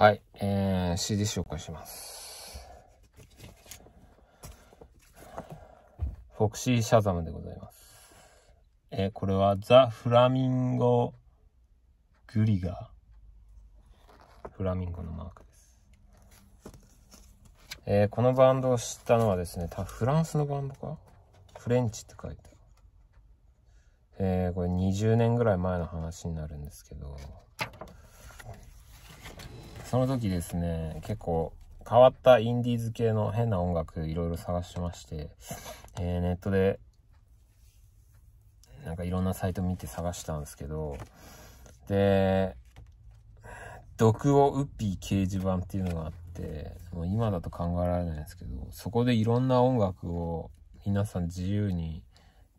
はい、えー、CD 紹介します。フォクシーシャザムでございます。えー、これはザ・フラミンゴ・グリガー。フラミンゴのマークです。えー、このバンドを知ったのはですね、たフランスのバンドか？フレンチって書いてある。えー、これ20年ぐらい前の話になるんですけど、その時ですね、結構変わったインディーズ系の変な音楽いろいろ探してまして、えー、ネットでなんかいろんなサイト見て探したんですけど、で、毒をウッピー掲示板っていうのがあって、もう今だと考えられないんですけど、そこでいろんな音楽を皆さん自由に、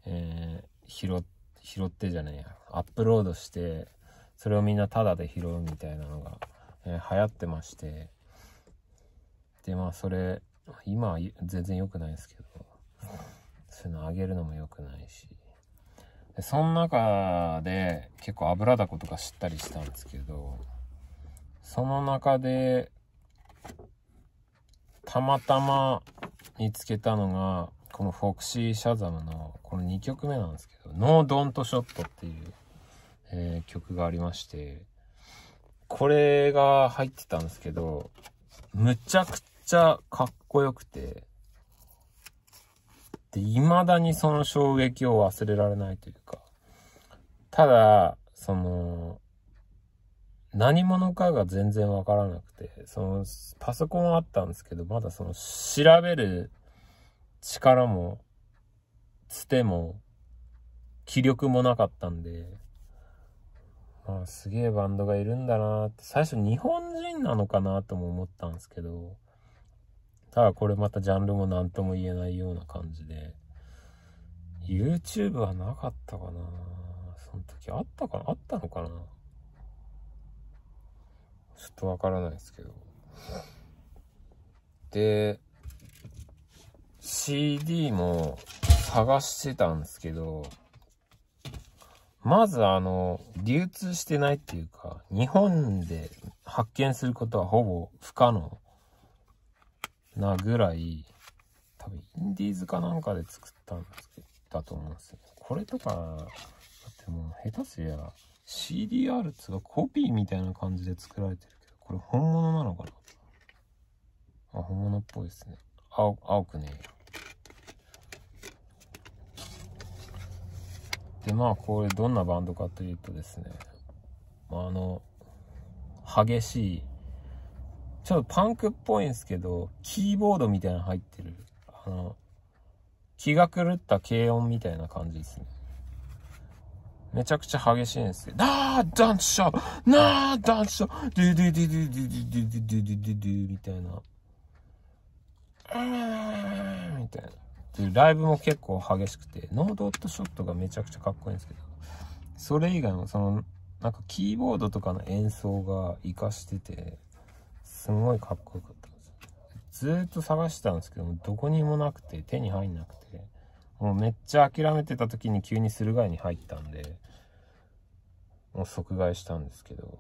えー、拾拾ってじゃねえや、アップロードして、それをみんなタダで拾うみたいなのがえー、流行ってまして、で、まあそれ、今は全然良くないですけど、そういうのあげるのも良くないし、でその中で結構油だことか知ったりしたんですけど、その中で、たまたま見つけたのが、このフォクシー・シャザムのこの2曲目なんですけど、ノー・ドント・ショットっていう、えー、曲がありまして、これが入ってたんですけど、むちゃくちゃかっこよくて、で、未だにその衝撃を忘れられないというか、ただ、その、何者かが全然わからなくて、その、パソコンあったんですけど、まだその、調べる力も、つても、気力もなかったんで、あすげえバンドがいるんだなって、最初日本人なのかなとも思ったんですけど、ただこれまたジャンルも何とも言えないような感じで、YouTube はなかったかなその時あったかな？あったのかな？ちょっとわからないですけど。で、CD も探してたんですけど、まずあの、流通してないっていうか、日本で発見することはほぼ不可能なぐらい、多分インディーズかなんかで作ったんですけど、だと思うんですよ。これとか、だってもう下手すりゃ CDR つがコピーみたいな感じで作られてるけど、これ本物なのかな？あ、本物っぽいですね。青、青くねえよ。で、まあ、これどんなバンドかというとですね、まあ、あの、激しい、ちょっとパンクっぽいんですけど、キーボードみたいなの入ってる、あの、気が狂った軽音みたいな感じですね。めちゃくちゃ激しいんですよ。なーダンスショーなーダンスショードゥドゥドゥドゥドゥドゥドゥドゥドゥドゥドゥみたいな。うーんみたいな。で、ライブも結構激しくて、ノードオットショットがめちゃくちゃかっこいいんですけど、それ以外のその、なんかキーボードとかの演奏が活かしてて、すごいかっこよかったんですよ。ずっと探してたんですけど、どこにもなくて、手に入んなくて、もうめっちゃ諦めてた時に急に駿河屋に入ったんで、もう即買いしたんですけど、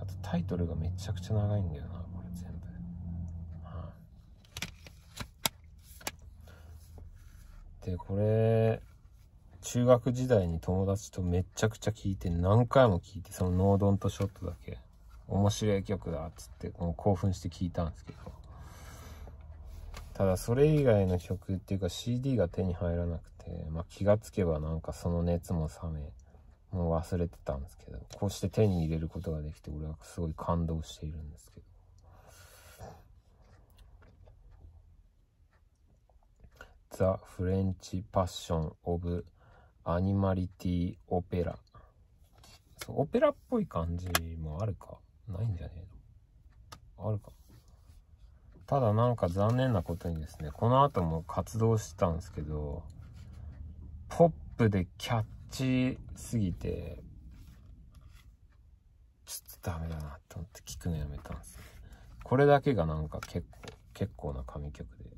あとタイトルがめちゃくちゃ長いんだよな。で、これ、中学時代に友達とめちゃくちゃ聴いて、何回も聴いて、そのノードンとショットだけ、面白い曲だっつって、もう興奮して聴いたんですけど、ただそれ以外の曲っていうか CD が手に入らなくて、まあ、気がつけばなんかその熱も冷め、もう忘れてたんですけど、こうして手に入れることができて、俺はすごい感動しているんですけど。ザ・フレンチ・パッション・オブ・アニマリティ・オペラ。オペラっぽい感じもあるかないんじゃねえの？あるかただなんか残念なことにですね、この後も活動してたんですけど、ポップでキャッチすぎて、ちょっとダメだなと思って聞くのやめたんですね。これだけがなんか結構、結構な神曲で。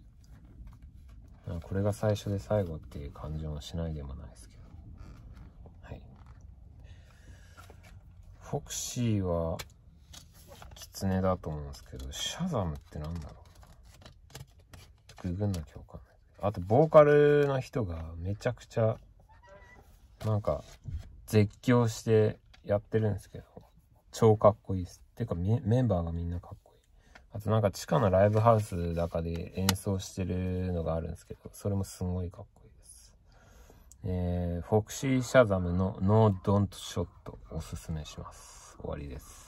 これが最初で最後っていう感じもしないでもないですけど。はい。フォクシーは、狐だと思うんですけど、シャザムってなんだろう？ググんなきゃわかんない。あと、ボーカルの人がめちゃくちゃ、なんか、絶叫してやってるんですけど、超かっこいいです。てかメンバーがみんなかっこいい。あとなんか地下のライブハウスの中で演奏してるのがあるんですけど、それもすごいかっこいいです。えー、フォクシー・シャザムの No Don't Shot おすすめします。終わりです。